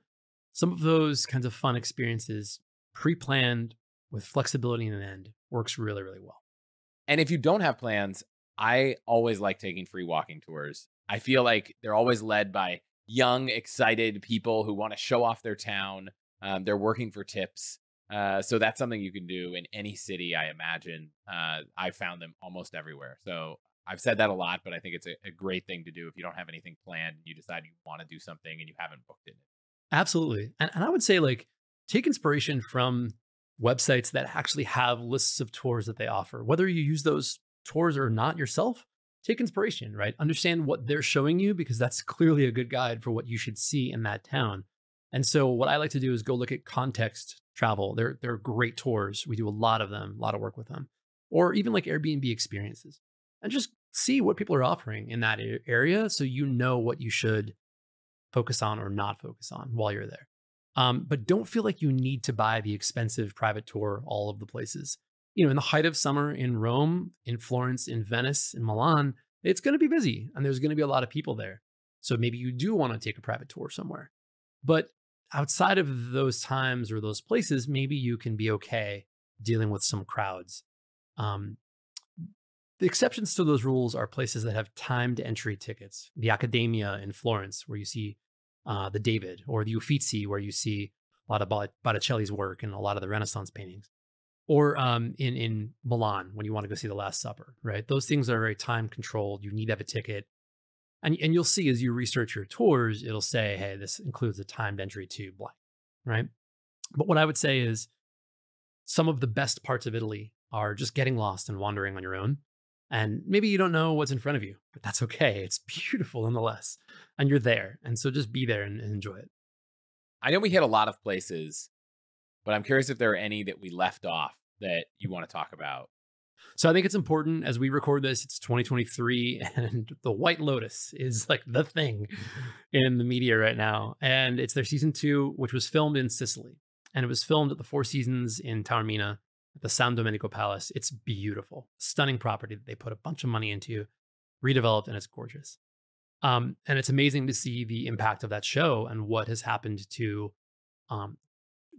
some of those kinds of fun experiences, pre planned with flexibility in the end, works really, really well. And if you don't have plans, I always like taking free walking tours. I feel like they're always led by young, excited people who want to show off their town. Um, they're working for tips. Uh, so that's something you can do in any city, I imagine. Uh, I found them almost everywhere. So I've said that a lot, but I think it's a, a great thing to do if you don't have anything planned. And you decide you want to do something and you haven't booked it. Absolutely. And, and I would say, like, take inspiration from websites that actually have lists of tours that they offer. Whether you use those tours or not yourself, take inspiration, right? Understand what they're showing you because that's clearly a good guide for what you should see in that town. And so what I like to do is go look at context travel. They're they're great tours. We do a lot of them, a lot of work with them. Or even like Airbnb experiences. And just see what people are offering in that area so you know what you should focus on or not focus on while you're there. Um, but don't feel like you need to buy the expensive private tour all of the places you know, in the height of summer in Rome, in Florence, in Venice, in Milan, it's going to be busy and there's going to be a lot of people there. So maybe you do want to take a private tour somewhere. But outside of those times or those places, maybe you can be okay dealing with some crowds. Um, the exceptions to those rules are places that have timed entry tickets. The Accademia in Florence, where you see uh, the David, or the Uffizi, where you see a lot of Botticelli's work and a lot of the Renaissance paintings or um, in in Milan when you want to go see the Last Supper, right? Those things are very time controlled. You need to have a ticket, and and you'll see as you research your tours, it'll say, hey, this includes a timed entry to blank, right? But what I would say is, some of the best parts of Italy are just getting lost and wandering on your own. And maybe you don't know what's in front of you, but that's okay. It's beautiful nonetheless. And you're there. And so just be there and, and enjoy it. I know we hit a lot of places but I'm curious if there are any that we left off that you want to talk about. So I think it's important as we record this, it's 2023 and the White Lotus is like the thing in the media right now. And it's their season two, which was filmed in Sicily. And it was filmed at the Four Seasons in Taormina at the San Domenico Palace. It's beautiful, stunning property that they put a bunch of money into, redeveloped, and it's gorgeous. Um, and it's amazing to see the impact of that show and what has happened to um,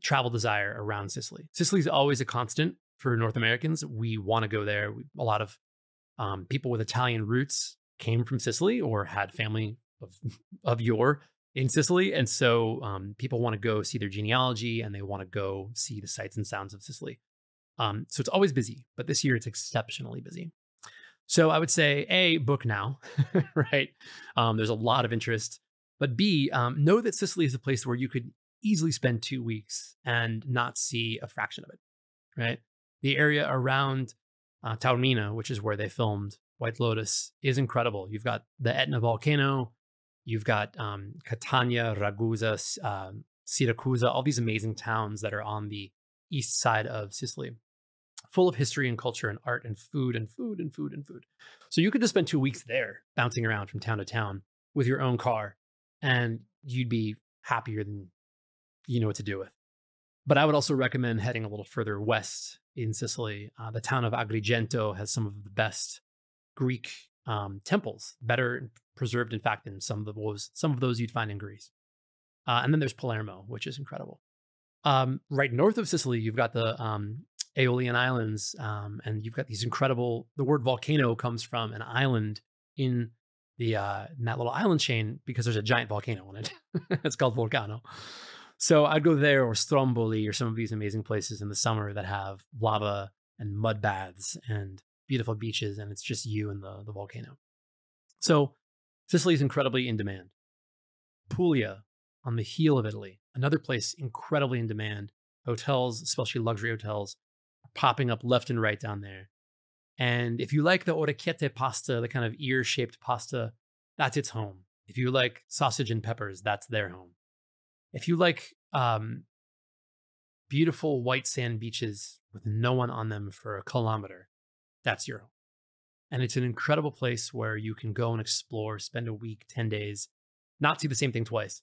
travel desire around Sicily. Sicily is always a constant for North Americans. We want to go there. We, a lot of um, people with Italian roots came from Sicily or had family of, of yore in Sicily. And so um, people want to go see their genealogy and they want to go see the sights and sounds of Sicily. Um, so it's always busy, but this year it's exceptionally busy. So I would say, A, book now, right? Um, there's a lot of interest. But B, um, know that Sicily is a place where you could easily spend two weeks and not see a fraction of it, right? The area around uh, Taormina, which is where they filmed White Lotus, is incredible. You've got the Etna volcano, you've got um, Catania, Ragusa, um, Siracusa, all these amazing towns that are on the east side of Sicily, full of history and culture and art and food and food and food and food. So you could just spend two weeks there bouncing around from town to town with your own car, and you'd be happier than you know what to do with. But I would also recommend heading a little further west in Sicily. Uh, the town of Agrigento has some of the best Greek um, temples, better preserved, in fact, than some of those some of those you'd find in Greece. Uh, and then there's Palermo, which is incredible. Um, right north of Sicily, you've got the um, Aeolian Islands, um, and you've got these incredible. The word volcano comes from an island in the uh, in that little island chain because there's a giant volcano on it. it's called Vulcano. So I'd go there or Stromboli or some of these amazing places in the summer that have lava and mud baths and beautiful beaches, and it's just you and the, the volcano. So Sicily is incredibly in demand. Puglia, on the heel of Italy, another place incredibly in demand. Hotels, especially luxury hotels, are popping up left and right down there. And if you like the orecchiette pasta, the kind of ear shaped pasta, that's its home. If you like sausage and peppers, that's their home. If you like um, beautiful white sand beaches with no one on them for a kilometer, that's your home. And it's an incredible place where you can go and explore, spend a week, 10 days, not see the same thing twice,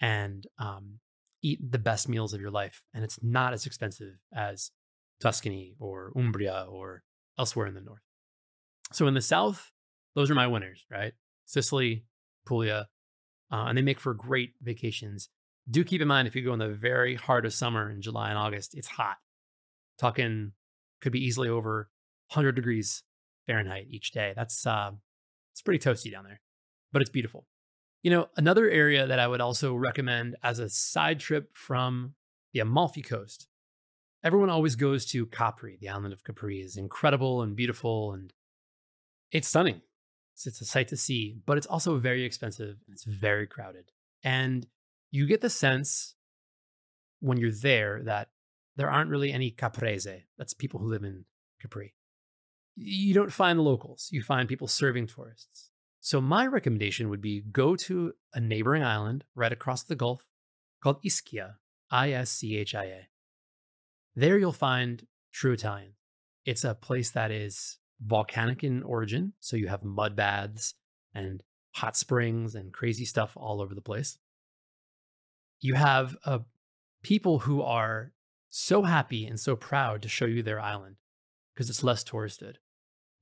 and um, eat the best meals of your life. And it's not as expensive as Tuscany or Umbria or elsewhere in the north. So in the south, those are my winners, right? Sicily, Puglia, uh, and they make for great vacations. Do keep in mind if you go in the very heart of summer in July and August, it's hot. Talking could be easily over 100 degrees Fahrenheit each day. That's uh, it's pretty toasty down there, but it's beautiful. You know, another area that I would also recommend as a side trip from the Amalfi Coast. Everyone always goes to Capri, the island of Capri is incredible and beautiful and it's stunning. It's, it's a sight to see, but it's also very expensive and it's very crowded. And you get the sense when you're there that there aren't really any caprese. That's people who live in Capri you don't find the locals, you find people serving tourists. So, my recommendation would be go to a neighboring island right across the Gulf called Ischia, I S C H I A. There you'll find true Italian. It's a place that is volcanic in origin. So, you have mud baths and hot springs and crazy stuff all over the place. You have uh, people who are so happy and so proud to show you their island because it's less touristed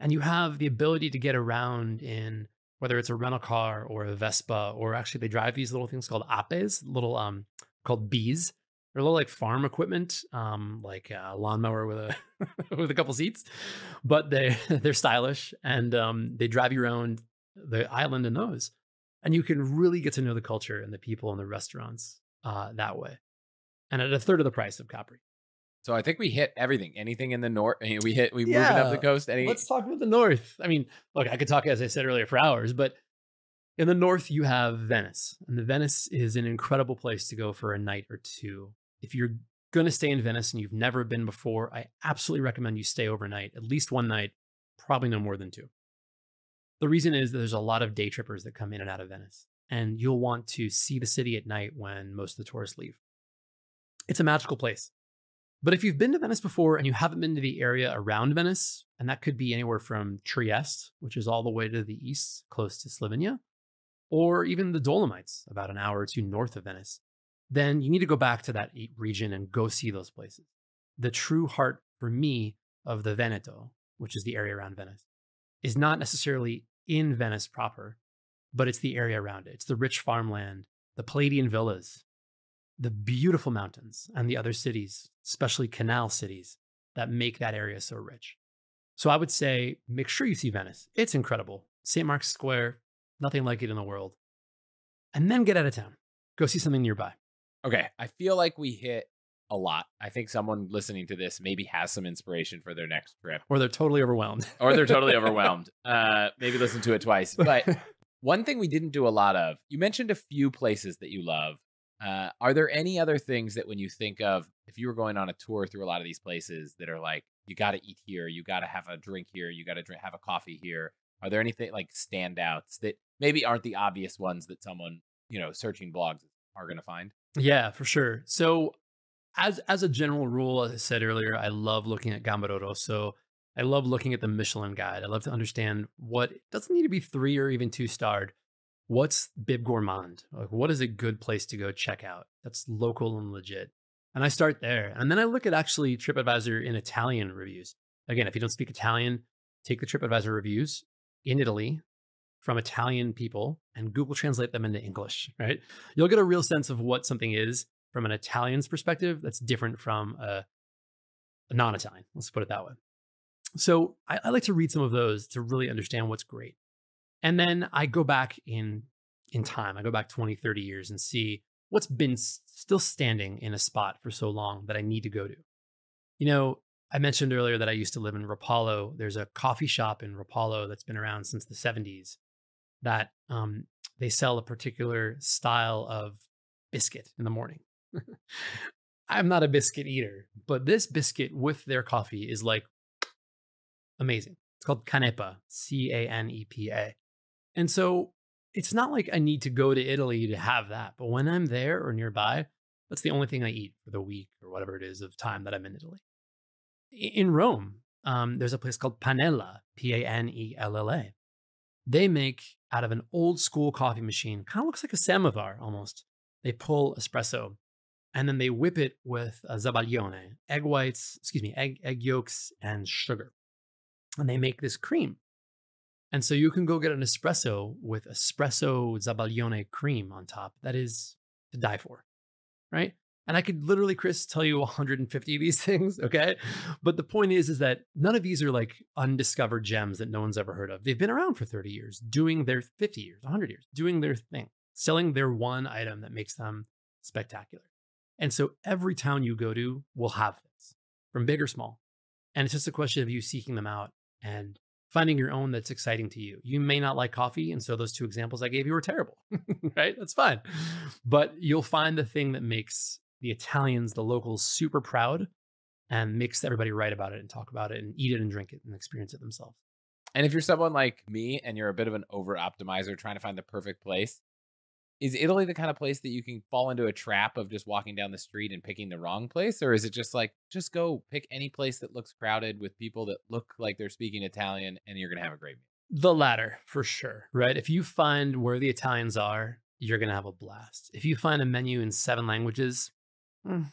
and you have the ability to get around in whether it's a rental car or a Vespa, or actually they drive these little things called apes, little um called bees. They're a little like farm equipment, um, like a lawnmower with a with a couple seats, but they they're stylish and um, they drive you around the island in those, and you can really get to know the culture and the people and the restaurants uh, that way, and at a third of the price of Capri. So I think we hit everything. Anything in the north, we hit. We yeah. moving up the coast. Any? Let's talk about the north. I mean, look, I could talk as I said earlier for hours, but in the north you have Venice, and the Venice is an incredible place to go for a night or two. If you're going to stay in Venice and you've never been before, I absolutely recommend you stay overnight, at least one night, probably no more than two. The reason is that there's a lot of day trippers that come in and out of Venice, and you'll want to see the city at night when most of the tourists leave. It's a magical place. But if you've been to Venice before and you haven't been to the area around Venice, and that could be anywhere from Trieste, which is all the way to the east, close to Slovenia, or even the Dolomites, about an hour or two north of Venice, then you need to go back to that region and go see those places. The true heart for me of the Veneto, which is the area around Venice, is not necessarily in Venice proper, but it's the area around it. It's the rich farmland, the Palladian villas, the beautiful mountains and the other cities, especially canal cities, that make that area so rich. So I would say make sure you see Venice. It's incredible. St. Mark's Square, nothing like it in the world. And then get out of town. Go see something nearby. Okay. I feel like we hit a lot. I think someone listening to this maybe has some inspiration for their next trip. Or they're totally overwhelmed. or they're totally overwhelmed. Uh, maybe listen to it twice. But one thing we didn't do a lot of, you mentioned a few places that you love. Uh, are there any other things that when you think of if you were going on a tour through a lot of these places that are like you got to eat here, you got to have a drink here, you got to have a coffee here? Are there anything like standouts that maybe aren't the obvious ones that someone you know searching blogs are going to find? Yeah, for sure. So as as a general rule, as I said earlier, I love looking at Gambero Rosso. I love looking at the Michelin guide. I love to understand what doesn't need to be three or even two starred, what's Bib Gourmand? Like, what is a good place to go check out that's local and legit? And I start there. And then I look at actually TripAdvisor in Italian reviews. Again, if you don't speak Italian, take the TripAdvisor reviews. in Italy from Italian people and Google translate them into English, right? You'll get a real sense of what something is from an Italian's perspective that's different from a, a non Italian. Let's put it that way. So I, I like to read some of those to really understand what's great. And then I go back in in time. I go back 20, 30 years and see what's been s- still standing in a spot for so long that I need to go to. You know, I mentioned earlier that I used to live in Rapallo. There's a coffee shop in Rapallo that's been around since the 70s that um, they sell a particular style of biscuit in the morning. I'm not a biscuit eater, but this biscuit with their coffee is like amazing. It's called Canepa, C A N E P A. And so it's not like I need to go to Italy to have that, but when I'm there or nearby, that's the only thing I eat for the week or whatever it is of time that I'm in Italy. In Rome, um, there's a place called Panella, P A N E L L A. They make out of an old school coffee machine, kind of looks like a samovar almost. They pull espresso and then they whip it with a zabaglione, egg whites, excuse me, egg, egg yolks, and sugar. And they make this cream. And so you can go get an espresso with espresso zabaglione cream on top. That is to die for, right? And I could literally, Chris, tell you 150 of these things, okay? But the point is, is that none of these are like undiscovered gems that no one's ever heard of. They've been around for 30 years, doing their 50 years, 100 years, doing their thing, selling their one item that makes them spectacular. And so every town you go to will have this, from big or small. And it's just a question of you seeking them out and finding your own that's exciting to you. You may not like coffee, and so those two examples I gave you were terrible, right? That's fine. But you'll find the thing that makes the Italians, the locals, super proud and makes everybody write about it and talk about it and eat it and drink it and experience it themselves. And if you're someone like me and you're a bit of an over optimizer trying to find the perfect place, is Italy the kind of place that you can fall into a trap of just walking down the street and picking the wrong place? Or is it just like, just go pick any place that looks crowded with people that look like they're speaking Italian and you're going to have a great meal? The latter, for sure, right? If you find where the Italians are, you're going to have a blast. If you find a menu in seven languages, mm,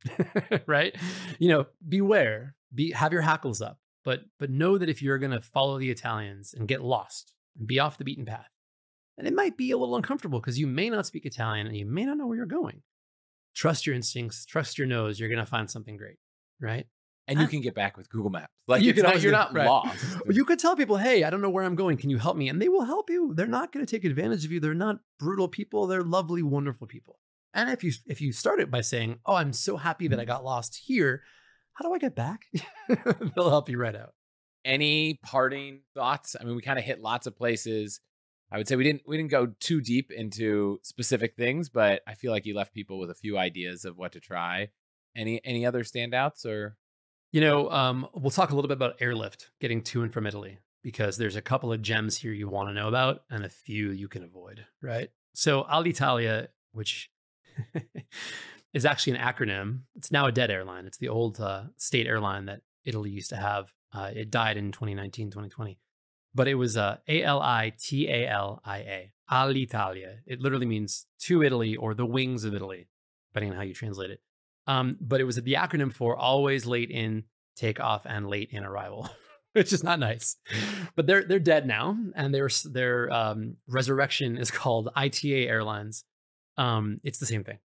right? You know, beware, be have your hackles up, but but know that if you're going to follow the Italians and get lost and be off the beaten path, and it might be a little uncomfortable because you may not speak Italian and you may not know where you're going. Trust your instincts, trust your nose. You're going to find something great, right? And you Ah. can get back with Google Maps. Like You can not, you're not right. lost. Well, you could tell people, hey, I don't know where I'm going. Can you help me? And they will help you. They're not going to take advantage of you. They're not brutal people. They're lovely, wonderful people. And if you if you start it by saying, "Oh, I'm so happy that I got lost here. How do I get back?" They'll help you right out. Any parting thoughts? I mean, we kind of hit lots of places. I would say we didn't we didn't go too deep into specific things, but I feel like you left people with a few ideas of what to try. Any any other standouts or You know, um, we'll talk a little bit about airlift, getting to and from Italy, because there's a couple of gems here you want to know about and a few you can avoid, right? So Alitalia, which is actually an acronym, it's now a dead airline. It's the old uh, state airline that Italy used to have. Uh, it died in 2019, 2020. But it was uh, A L I T A L I A, Alitalia. It literally means to Italy or the wings of Italy, depending on how you translate it. Um, but it was the acronym for always late in takeoff and late in arrival, which is not nice. But they're they're dead now, and their their um, resurrection is called ITA Airlines. Um, it's the same thing.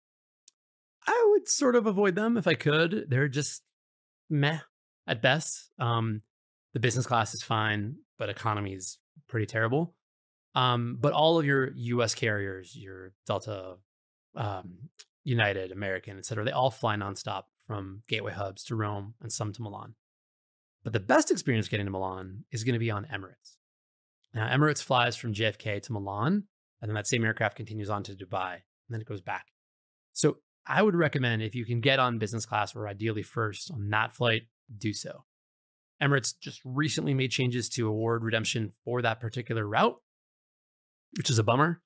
I would sort of avoid them if I could. They're just meh at best. Um, the business class is fine, but economy is pretty terrible. Um, but all of your U.S. carriers, your Delta, um, United, American, etc., they all fly nonstop from gateway hubs to Rome and some to Milan. But the best experience getting to Milan is going to be on Emirates. Now, Emirates flies from JFK to Milan, and then that same aircraft continues on to Dubai, and then it goes back. So I would recommend if you can get on business class or ideally first on that flight, do so. Emirates just recently made changes to award redemption for that particular route, which is a bummer.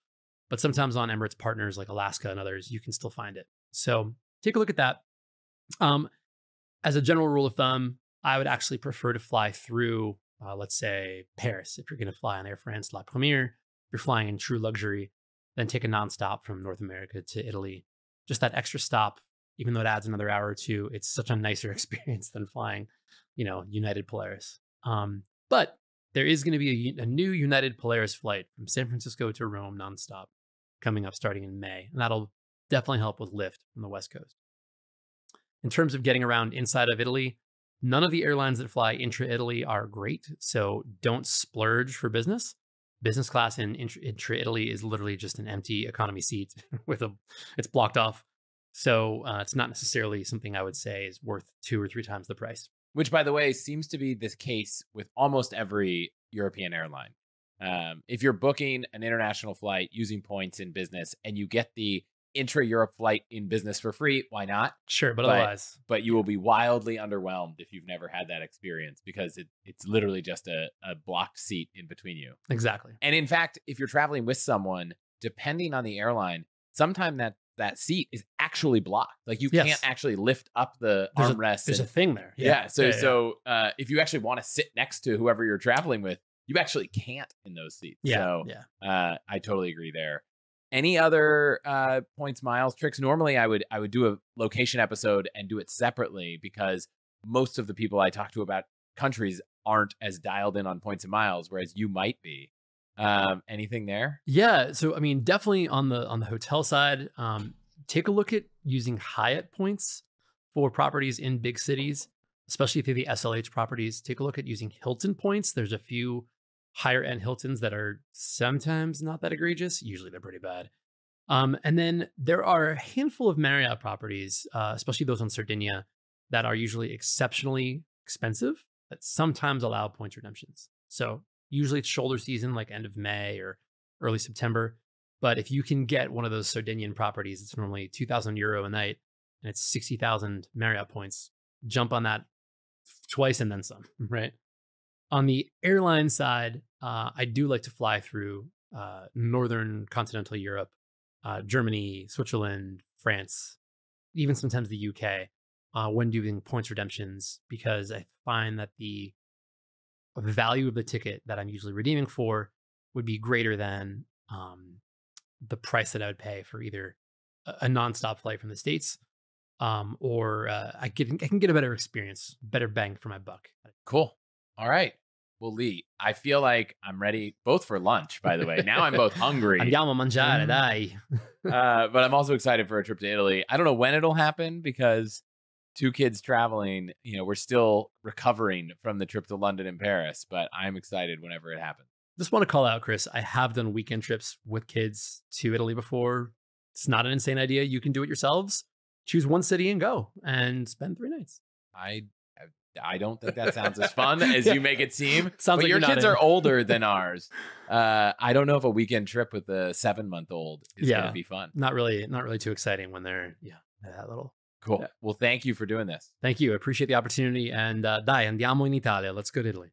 But sometimes on Emirates partners like Alaska and others, you can still find it. So take a look at that. Um, as a general rule of thumb, I would actually prefer to fly through, uh, let's say, Paris. If you're going to fly on Air France La Première, if you're flying in true luxury, then take a nonstop from North America to Italy. Just that extra stop, even though it adds another hour or two, it's such a nicer experience than flying, you know, United Polaris. Um, but there is going to be a, a new United Polaris flight from San Francisco to Rome nonstop coming up starting in May. And that'll definitely help with lift from the West Coast. In terms of getting around inside of Italy, none of the airlines that fly intra Italy are great. So don't splurge for business. Business class in intra Italy is literally just an empty economy seat with a, it's blocked off. So uh, it's not necessarily something I would say is worth two or three times the price. Which, by the way, seems to be the case with almost every European airline. Um, if you're booking an international flight using points in business and you get the intra Europe flight in business for free, why not? Sure, but, but, otherwise, but you will be wildly underwhelmed if you've never had that experience because it, it's literally just a, a blocked seat in between you. Exactly. And in fact, if you're traveling with someone, depending on the airline, sometimes that that seat is actually blocked. Like you yes. can't actually lift up the there's armrest. A, there's and, a thing there. Yeah. yeah so yeah, so uh, if you actually want to sit next to whoever you're traveling with, you actually can't in those seats. Yeah. So yeah. Uh, I totally agree there. Any other uh, points, miles, tricks? Normally, I would I would do a location episode and do it separately because most of the people I talk to about countries aren't as dialed in on points and miles, whereas you might be. Um, anything there? Yeah. So I mean, definitely on the on the hotel side, um, take a look at using Hyatt points for properties in big cities, especially through the SLH properties. Take a look at using Hilton points. There's a few higher end Hiltons that are sometimes not that egregious. Usually they're pretty bad. Um, and then there are a handful of Marriott properties, uh, especially those on Sardinia, that are usually exceptionally expensive that sometimes allow points redemptions. So usually it's shoulder season, like end of May or early September. But if you can get one of those Sardinian properties, it's normally 2,000 euro a night and it's 60,000 Marriott points. Jump on that twice and then some, right? On the airline side, uh, I do like to fly through uh, northern continental Europe, uh, Germany, Switzerland, France, even sometimes the UK uh, when doing points redemptions because I find that the value of the ticket that I'm usually redeeming for would be greater than um, the price that I would pay for either a, a nonstop flight from the states um, or uh, I, get, I can get a better experience, better bang for my buck. Cool. All right. Well, Leigh, I feel like I'm ready both for lunch, by the way. Now I'm both hungry. Andiamo mangiare, dai. uh, but I'm also excited for a trip to Italy. I don't know when it'll happen because two kids traveling, you know, we're still recovering from the trip to London and Paris, but I'm excited whenever it happens. Just want to call out, Chris. I have done weekend trips with kids to Italy before. It's not an insane idea. You can do it yourselves. Choose one city and go and spend three nights. I I don't think that sounds as fun as you make it seem. Sounds but like your kids in. are older than ours. Uh, I don't know if a weekend trip with a seven month old is yeah, going to be fun. Not really, not really too exciting when they're yeah that little. Cool. Yeah. Well, thank you for doing this. Thank you. I appreciate the opportunity. And uh, dai, andiamo in Italia. Let's go to Italy.